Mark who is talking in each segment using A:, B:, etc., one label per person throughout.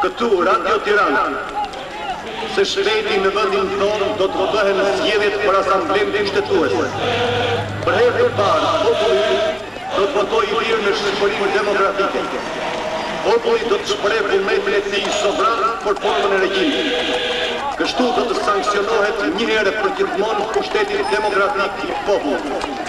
A: Këtu, Radio Tirana. Së shpejti në vendin tonë do të bëhen zgjedhjet për Asamblenë Kushtetuese. Për herë të parë, populli ynë do të votojë i lirë në Shqipërinë demokratike. Populli do të shprehë vullnetin e tij sovran për formën e regjimit. Kështu do të sanksionohet njëherë e përgjithmonë pushteti demokratik i popullit.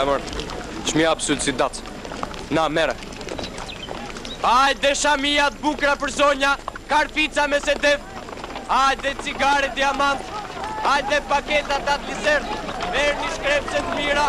B: E mor, ç'mi hap sytë si dac. Na merre. Hajde shamia të bukura për zonja, karfica me sedef. Hajde cigare diamant. Hajde paketa Tatli Sert. Merrni shkrepse të mira.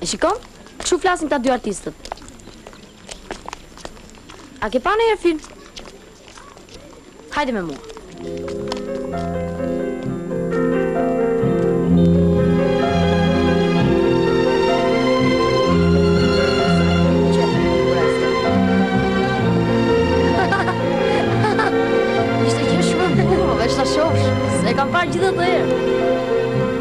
C: E shikon? Kështu flasin këta dy artistët. A ke pa nonjëherë film? Hajde me mua. Ishte dhe shumë e bukur, veç ta shofsh, s'e kam parë gjithë të e.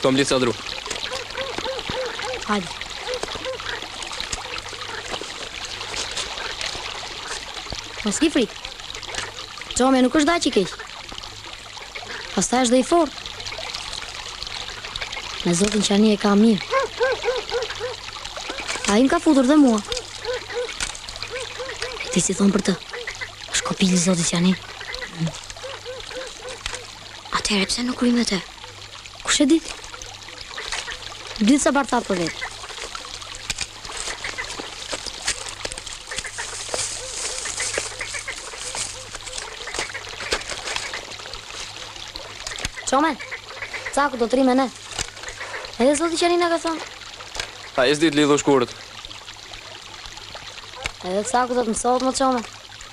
C: Shkojmë gjithë
B: sa dru.
C: Hajde. Mos ki frikë. Çomja nuk është dhe aq i keq. Pastaj është dhe i fortë. Me zotin Qani e ka mirë. Ai m'ka futur dhe mua. Di si thonë për të. Është kopili i zotit Qani Atëherë pse nuk rrimë atje? Kush e di? Di sa bardha për vetë. Çomen, sa kohë do të rrimë ne? Edhe zoti Qani na ka thonë.
B: Dhjetë ditë lidhur shkurt?
C: Edhe sa kohë do të mësojmë, Çome?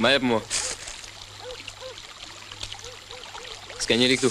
B: Ma jep mua. S'ka njeri këtu.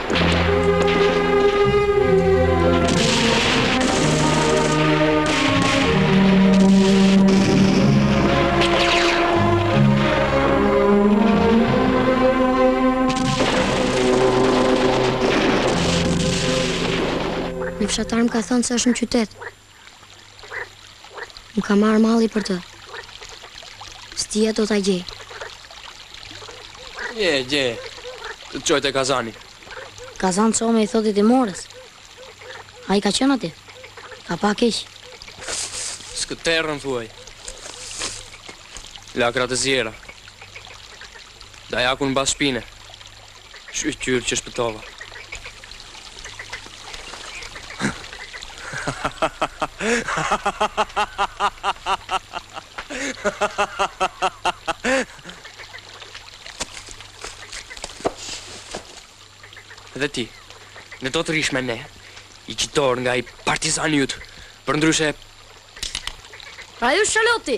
C: Një fshatar më ka thënë se është në qytet, Më ka marrë malli për të. S'dija ku ta gjeja.
B: Je, je. Të çoj te kazani.
C: Kazan, Çome, i thotë ti, more. Ai ka qënë aty? Ka pak ish.
B: S'ke të ngrënë, thuaj. Lakra të zjera. Dajakun mbas shpine. Shyqyr që shpëtova. Dhe ti, në do të rrish me ne, hiq dorë nga ai partizani yt, përndryshe...
C: A ju shaloti?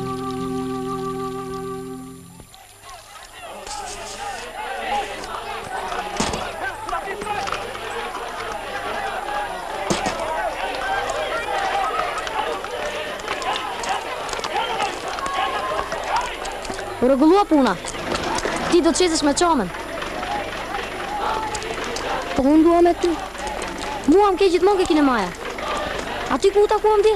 C: U rregullua puna. Ti do të qesësh me Çomen. Po unë dua me ty. Mua më ke gjithmonë te kinemaja. Aty ku u takuam
B: dje?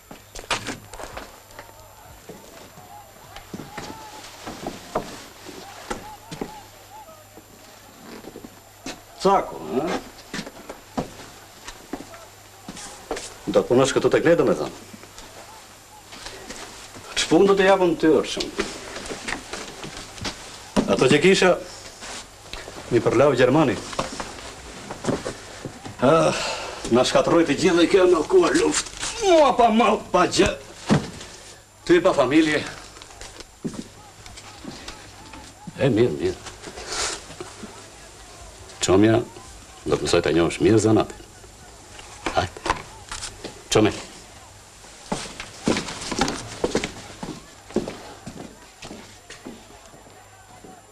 D: Cako, ha? Do të punosh këtu te ne, domethënë. Ç'punë do të japin ty? S'? ato që kisha, M'i përlau gjermani. Ah, na shkatërroi të gjithë kjo e mallkuar luftë. Mua pa mall, pa gjë. Ty pa familje. E, mirë, mirë. Çomja, do të mësoj të njohësh mirë zanatin. Hajde. Çome.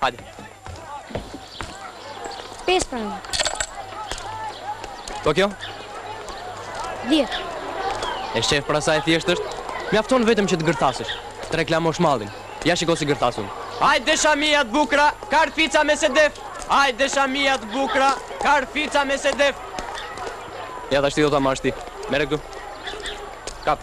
B: Hajde.
C: Pesë për një.
B: Po kjo?
C: Dhjetë.
B: E shef pra sa e thjeshtë është? Mjafton vetëm që të gërthasësh, të reklamosh mallin. Ja shiko si gërthas unë. Hajde shamia të bukra, karfica me sedef. Hajde shamia të bukra, karfica me sedef. Ja tashti do ta marrësh ti. Merre këtu. Kap.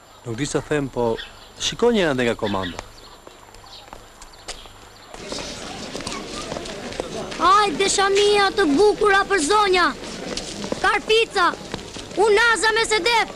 E: Nuk di ç'të them, po shiko njëherë andej nga komanda.
C: Hajde shamia të bukura për zonja. Karfica, unaza me sedef.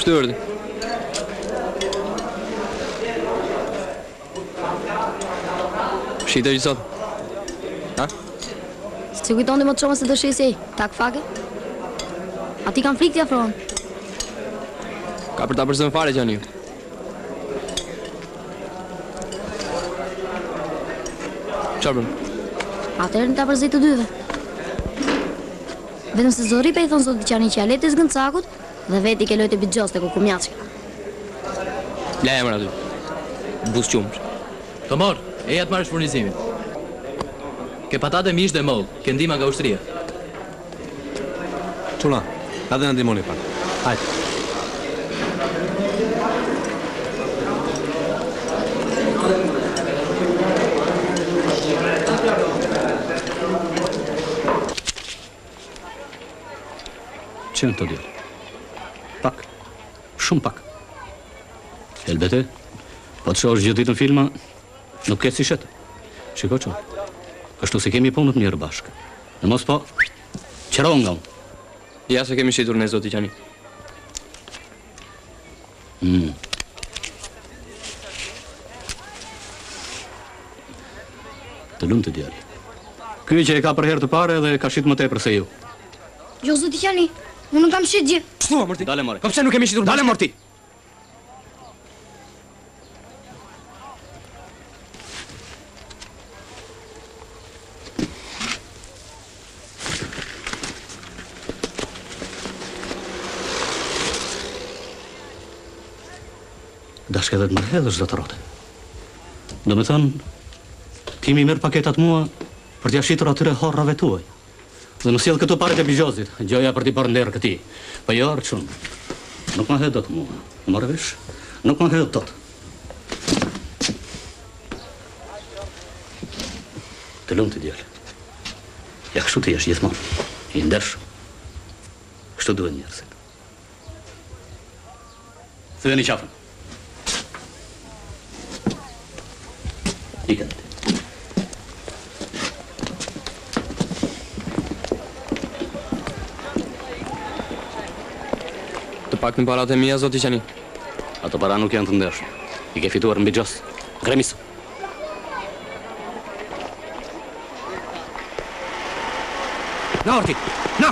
B: Ç'bëre. Shite gjë sot. Ha?
C: Ti kujton se mund të shesë, tak-fak? Ati kanë frikë t'i afrohen?
B: Ka për ta përzënë fare Qaniu. Ç'ar bën.
C: Atëherë na përzëntë të dyve. Vetëm se zori pse i thonë zoti Qani që ia le tezgën Cakut, Dhe vetë ike lojte bixhoz te
B: kukumjaçka. La emër aty.
F: Buzëqumësht. Tomor, eja të marrësh furnizimin. Ke patate, mish dhe mollë. Ke ndihma nga ushtria.
E: Çuna, hajde na ndihmoni pak. Hajde.
D: Ç'janë këto djalë? Pak. Shumë pak. Elbete, po të shohësh gjithë ditën filma, nuk ke si shet. Shiko çun. Kështu s'i kemi punët mirë bashkë. Në mos po, qërohu nga unë.
B: Ja ç'kemi shitur ne zoti Qani.
D: Mm. Të lumtë djalë. Ky që e ka për herë të parë dhe ka shit më tepër se ju.
C: Jo, zoti Qani, unë nuk kam shit gjë.
B: Pusho, mor ti.
D: Dale, mor ti.
B: Po pse nuk kemi shitur bashkë?
D: Dale, mor ti. Dashke dhe të ma hedhësh zotrote. Domethënë, ti m'i merr paketat mua për t'ia shitur atyre horrave tuaj. Dhe më sjell këtu paret e bixhozit, gjoja për t'i bërë nder këtij. Po jo, or çun. Nuk ma hedh dot mua. E more vesh? Nuk ma hedh dot. Të lumtë, djalë. Ja kështu të jesh gjithmonë. I ndershëm. Kështu duhen njerëzit. Thyej qafën. Ik.
B: Nëm të paktën paratë e mija, zoti Qani.
D: Ato para nuk janë të ndershme. I ke fituar në bixhoz. Gremisu. Në orti, në!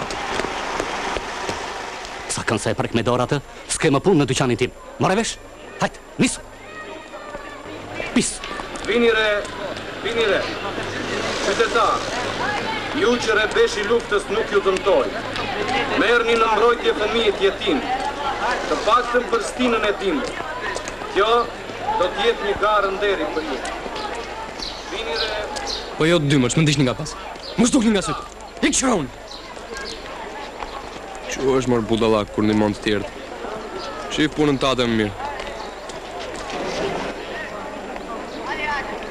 D: Sakën se e prek me dorë atë, s'ke më punë në dyqanin tim. More vesh? Hajt, nisu! Pis!
G: Vini re, vini re, qytetarë, ju që rrebeshi i luftës nuk ju dëmtoi. Merrini në mbrojtje fëmijët jetimë, të paktën për stinën e dimrit. Kjo Do të jetë një garë nderi për ju. Vini re.
B: Po ju të dy, më ndiqni nga pas. Mos u dukni nga sytë. Ik, shporru. Kush është mor budallak kur ndihmon të tjerët. Shif punën tënde më mirë.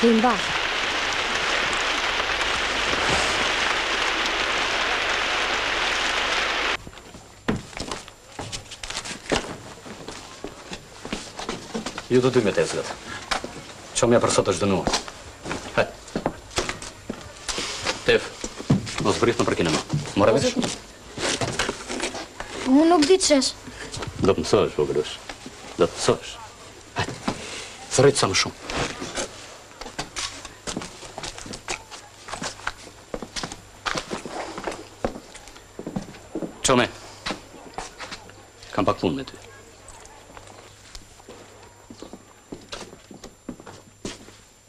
H: Simba.
D: Ju të dy me tezgat. Çomja për sot është i dënuar. Hajt. Tef, mos brith nëpër kinema. More vesh?
C: Unë nuk di të qesh.
D: Do të mësosh, vogëlush. Do të mësosh. Thërrit sa më shumë. Çome, kam pak punë me ty.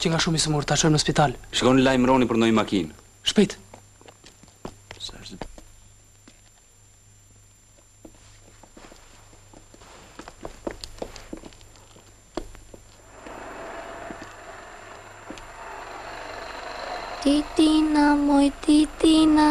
I: Qenka shumë i sëmurë, ta çojmë në spital.
E: Shkoni lajmëroni për ndonjë makinë.
I: Shpejt!
E: Si është?
C: Titina, moj titina.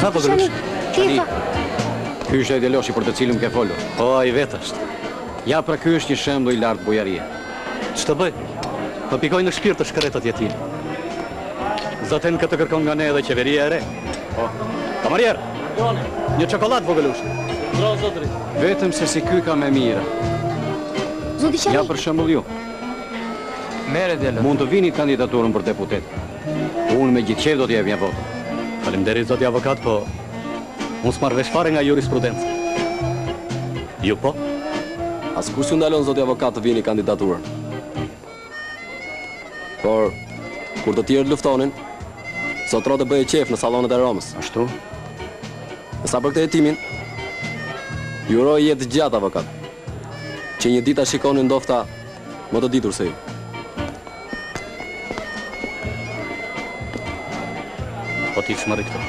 D: Sa po gërësh?
C: Ani,
D: ky është djaloshi për të cilin më ke folur. Po, ai vetë është. Ja, pra ky është një shembull i lartë bujarie. Ç'të bëj? Më pikojnë në shpirt të shkretët jetimë. Zaten këtë kërkon nga ne edhe qeveria e re. Po. Kamarier! Doni. Një çokoladë vogëlushit.
I: Bravo zotëri.
D: Vetëm se si ky ka me mijëra.
C: Zoti Qani.
D: Ja për shembull ju.
J: Merre djalë.
D: Mund të vini kandidaturën për deputet. Unë me gjithë qejf do t'ju jap një votë. Faleminderit, zoti avokat, po Unë s'marr vesh fare nga jurisprudenca. Ju po?
B: Askush s'ju ndalon zoti avokat të vini kandidaturën. Por kur të tjerët luftonin, zotrote bëje qejf në sallonet e Romës.
D: Ashtu?
B: E sa për këtë jetimin? Ju uroj jetë të gjatë avokat. Që një ditë ta shikonit ndofta më të ditur se ju.
D: Po ti ç'më rri këtu.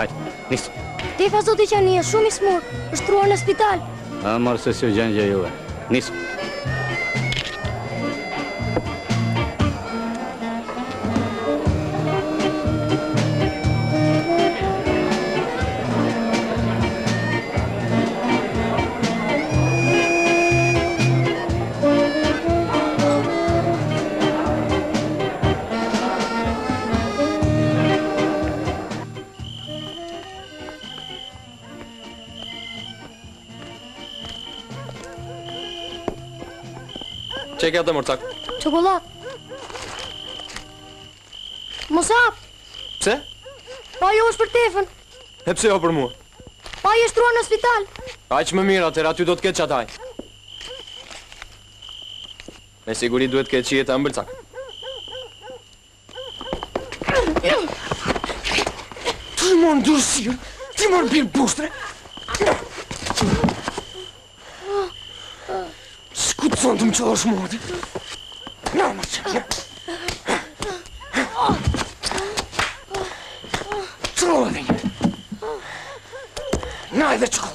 D: Hajt, nis.
C: Tefta zoti Qani është shumë e smur, është shtruar në spital.
D: Aman se si u gjenda juve. Nis.
J: Ç'e ke atë mor
C: Cak? Çokollat. Mos e hap.
J: Pse?
C: Po ajo është për Teftën.
J: E pse jo për mua?
C: Po ajo është shtruar në spital.
J: Aq më mirë atëherë aty do të ketë ç'të hajë. Me siguri duhet të ketë qenë e ëmbël Cak.
K: Ti më ndurësirë, ti më rëbirë bushtre. Shku të sonë të më qo është modi. Në më që në. Qo në një. Në edhe
D: qo.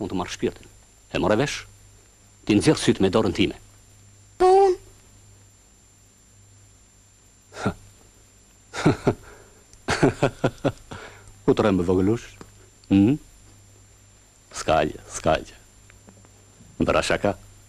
D: Unë të marr shpirtin. E more vesh? T'i nxjerr sytë me dorën time.
C: Po unë?
D: Hë. Hë hë. Hë hë hë hë.
L: U trembe
M: vogëlush? Ëh? S'ka
C: gjë,
N: s'ka gjë.
O: Bëra shaka.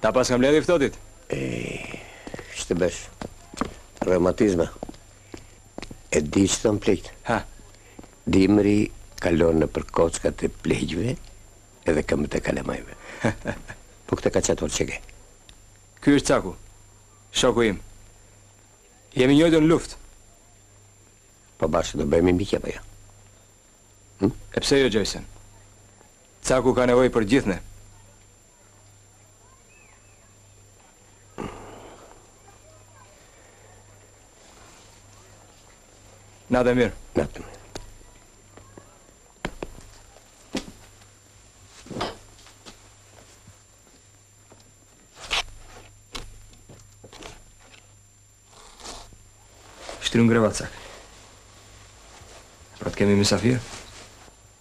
N: Ta paska mbledhur të ftohtit.
O: Eeh ç'të bësh. Reumatizma. E di ç'thonë pleqtë.
N: Ha.
O: Dimri kalon nëpër kockat e pleqve edhe këmbët e kalamajve. Po këtë kaçatorr ç'e ke?
N: Ky është Caku. Shoku im. Jemi njohur në luftë.
O: Po bashkë do bëhemi miq apo jo? Hm?
N: E pse jo Xhoi se. Caku ka nevojë për gjithë ne. Natën e mirë.
O: Natën e mirë.
N: Shtri në krevat, Cak. Prapë kemi misafirë.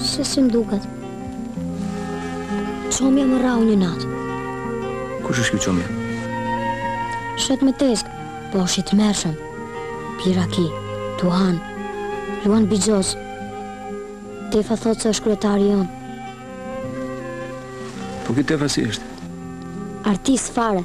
C: Se si më duket. Çomja më rrahu një natë.
N: Kush është ky Çomja?
C: Shet me tezgë, po është i tmerrshëm. Pi raki, duhan, luan bixhoz. Tefa thot se është kryetari jonë.
N: Po ky Tefa si është?
C: Artist fare.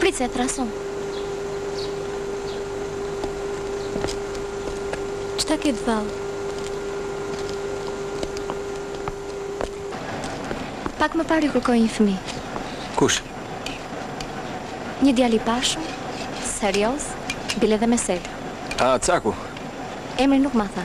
C: Prit se thërras unë. Ç'të ketë vallë? Pak më parë ju kërkoi një fëmijë.
N: Kush?
C: Një djalë i pashëm, serioz, bile dhe me sedër.
N: A, Caku?
C: Emrin nuk ma tha.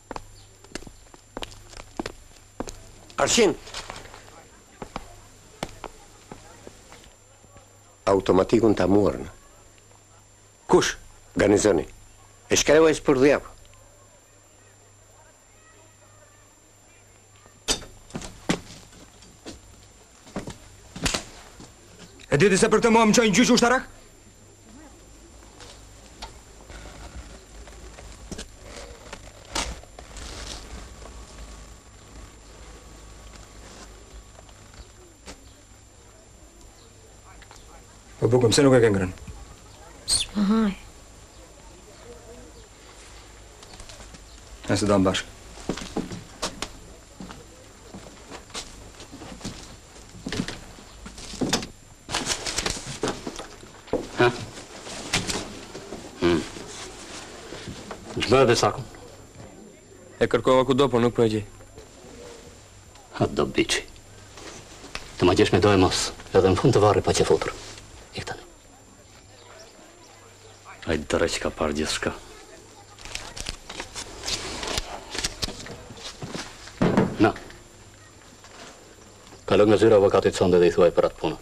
O: Arshi! Automatikun ta morën.
N: Kush?
O: Garnizoni. E shkrehu ai spurdhjak.
N: E di ti se për këtë mua më çojnë në gjyq ushtarak? Po bukën, pse nuk e ke ngrënë?
L: S'më
N: hahej. Nesër do hamë bashkë.
D: Unë dhe Caku.
N: E kërkova kudo, por nuk po e gjej.
D: Hë dobiç. Të ma gjesh me doemos. Edhe në fund të varrit po qe futur. Ik tani. Ai dreq ka parë gjithçka. Na. Kalo nga zyra e avokatit sonde dhe i thuaj për atë punën.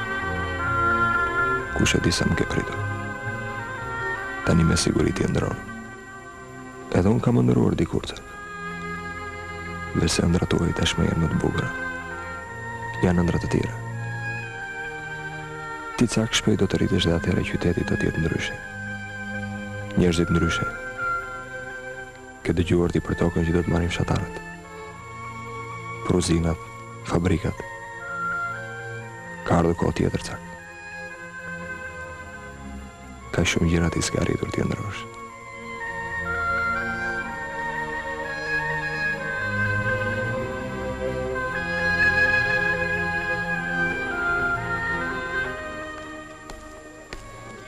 N: Kush e di sa më ke pritur. Tani me siguri ti ëndërron. Edhe unë kam ëndërruar dikur. Veçse ëndrrat e tua tashmë janë më të bukura. Janë ëndrra të tjera. Ti, Cak, shpejt do të rritesh dhe atëherë qyteti do të jetë ndryshe. Njerëzit ndryshe. Ke dëgjuar ti për tokën që do të marrin fshatarët? Për uzinat, fabrikat. Ka ardhur kohë tjetër, Cak. Ka shumë gjëra, ti s'ke arritur t'i ndrrosh.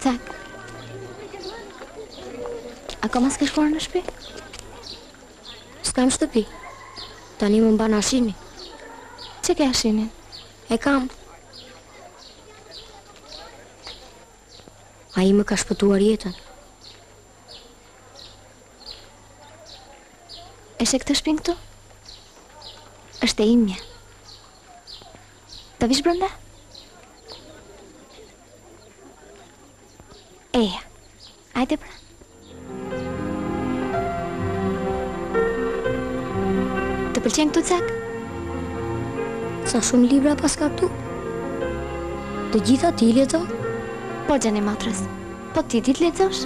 C: Cak. Akoma s'ke shkuar në shpi? S'kam shtëpi. Tani më mban Hashimi. Ç'e ke Hashimin? E kam. Ai më ka shpëtuar jetën.
L: E sheh këtë shpin këtu? Është e imja. Do vish brënda? Eja, hajde pra. Të pëlqen këtu, Cak?
C: Sa shumë libra paska këtu? Të gjitha ti i lexon?
L: Po gjeni matrës, po ti di të lexosh?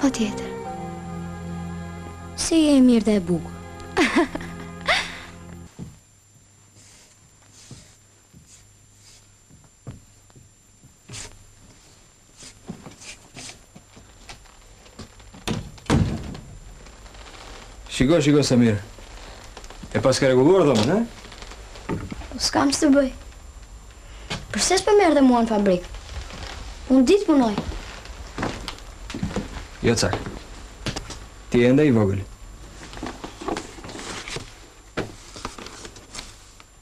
L: Patjetër.
C: Si je e mirë dhe e bukur.
N: Shiko, shiko, Samir. E paska rregulluar dhomën, e?
C: Po s'kam ç'të bëj. Përse s'më merr dhe mua në fabrikë? Unë di të punoj.
N: Jo, Cak. Ti je ende i vogël.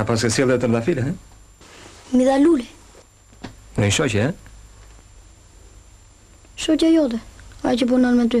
N: A, paske sjellë dhe trëndafila, hë?
C: M'i dha Lule.
N: Një shoqe, hë?
C: Shoqja jote, ajo që punon me ty.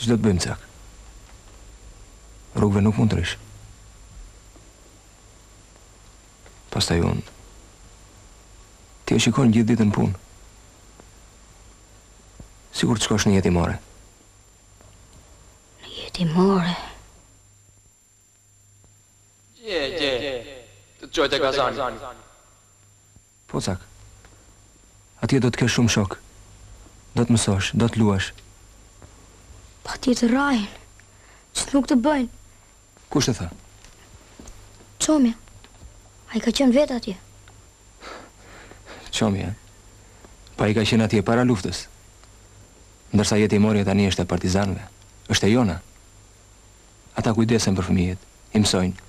N: Ç'do të bëjmë, Cak? Rrugëve nuk mund të rrish. Pastaj unë... Ti e shikon gjithë ditën në punë. Sikur të shkosh në jetimore.
P: Në jetimore?
C: Je, je, të çojë te kazani.
N: Po, Cak. Atje do të kesh shumë shokë. Do të mësosh, do të luash.
Q: Po atje të rrahin. Ç'nuk të bëjnë.
N: Kush të tha?
Q: Çomja. Ai ka qenë vetë atje.
N: Çomja? Po ai ka qenë atje para luftës. Ndërsa jetimorja tani është e partizanëve. Është e jona. Ata kujdesen për fëmijët, i mësojnë.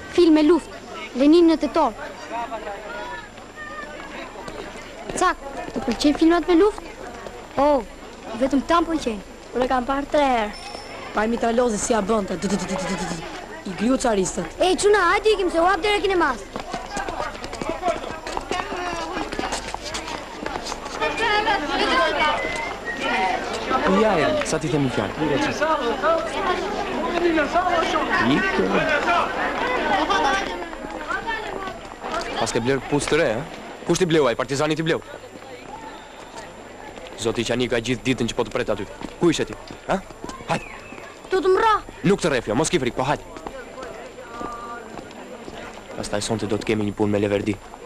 Q: Film me luftë, Lenin në tetor. Cak, të pëlqejnë filmat me luftë? Po, vetëm këta më pëlqejnë.
P: Unë e kam parë tre herë. Po ai mitralozi si ia bënte. I griu caristët.
Q: E, çuna, hajde ikim se u hap dera e
B: kinemasë. Ja e, sa t'i themi fjalë.
C: Paske blerë këpucë të reja, e? Kush t'i bleu, ai partizani t'i bleu? Zoti Qani ka gjithë ditën që po të pret aty. Ku ishe ti? Ha?
Q: Hajt! Tutu, pra!
C: Nuk të rreh, jo, mos ki frikë, po hajt! Pastaj sonte do të kemi një punë me leverdi.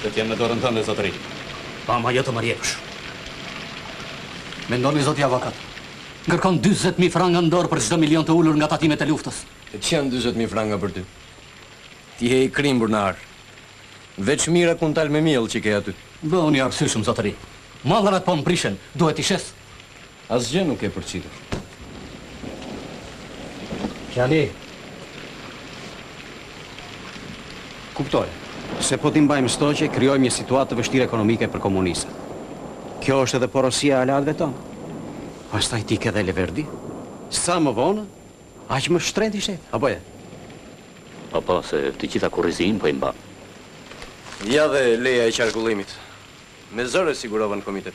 C: Do të
R: jenë në
Q: dorën tënde, zotëri.
R: Po, ama
Q: jo të
R: më
D: rjepësh. Mendo, një, zoti avokat më kërkon dyzet mijë franga në dorë për çdo milion të ulur nga tatimet e luftës.
J: E ç'janë dyzet mijë franga për ty? Ti je i krimbur në ar. Veç mijëra kuintal me miell që ke aty.
D: Bëhuni i arsyeshëm, zotëri. Mallrat po më prishen, duhet t'i shes.
J: Asgjë nuk e prishet,
D: Qani.
C: Kuptoje se po t'i mbajmë stoqe, krijojmë një situatë të vështirë ekonomike për komunistët. Kjo është edhe porosia e aleatëve tanë. Pastaj ti ke dhe leverdi. Sa më vonë, aq më shtrenjtë i shet, apo jo?
D: Po, po, se të gjitha në kurrizin tim po i mban.
J: Ja dhe leja e qarkullimit. Me zor e sigurova në komitet.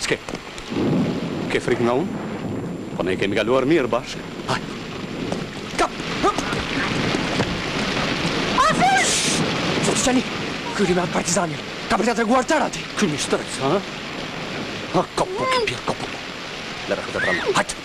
C: S'ke, ke frikë nga unë? Po ne kemi kaluar mirë bashkë. Hajde.
B: Kap! Hop! Afësh! Zoti Qani, ky rri me atë partizanin ka për t'ia treguar atij.
C: Ky mistrec, ha? Ha kopuk e pjellë kopuk. Lëre këtë pranë.
B: Hajde.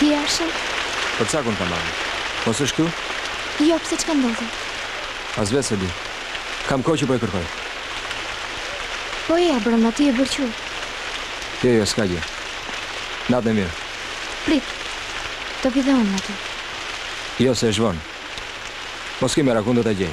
L: Ti je,
N: Jasha? Për Cakun të mora. Mos është këtu?
L: Jo, pse, ç'ka ndodhur?
N: As vetë s'e di. Kam kohë që po e kërkoj.
L: Po qe Abrami, a t'i bëj zë.
N: Jo, jo, s'ka gjë. Natën e mirë.
L: Prit. Të vij dhe unë aty.
N: Jo, se është vonë. Mos
B: ke
E: merak,
B: unë
E: do ta gjej.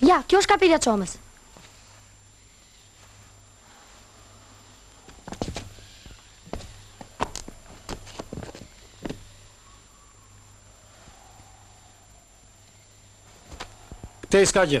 C: Ja, kjo është kapelja e Çomës.
I: Këtej s'ka gjë.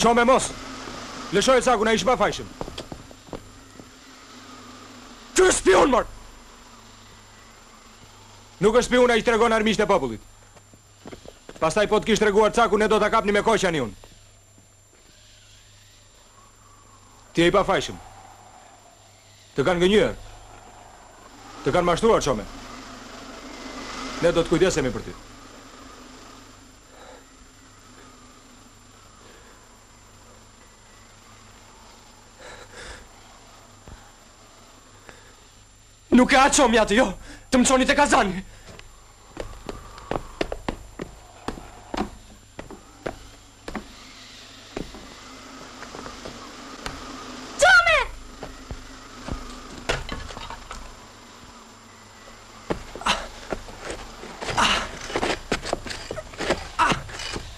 N: Çome, mos! Lëshoje Cakun, ai është i pafajshëm. Ky është spiun, more! Nuk është spiun ai që tregon armiqtë e popullit. Pastaj po të kish treguar Caku, ne do ta kapnim me kohë, ai dhe unë. Ti je i pafajshëm. Të kanë gënjyer. Të kanë mashtruar, Çome. Ne do të kujdesemi për ty.
B: Nuk e ha Çomja atë, jo! Të më çoni te kazani!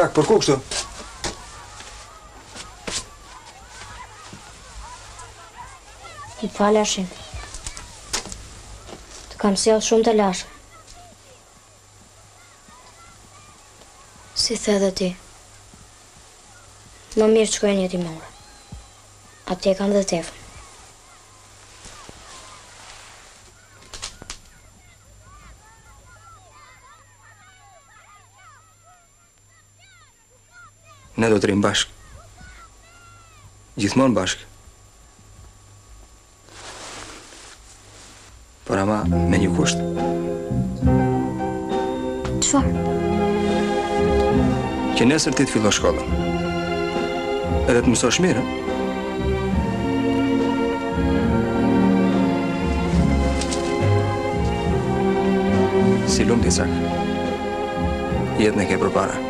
N: Cak, për ku kështu?
C: Më fal, Lashi. Të kam sjellë shumë telashe. Si the dhe ti. Më mirë shkoj në jetimore. Atje kam dhe Tefën.
N: Ne do të rrimë bashkë. Gjithmonë bashkë. Por ama me një kusht.
C: Çfarë?
N: Që nesër ti të fillosh shkollën. Edhe të mësosh mirë, Si lumë të sakë. Jetën e ke përpara.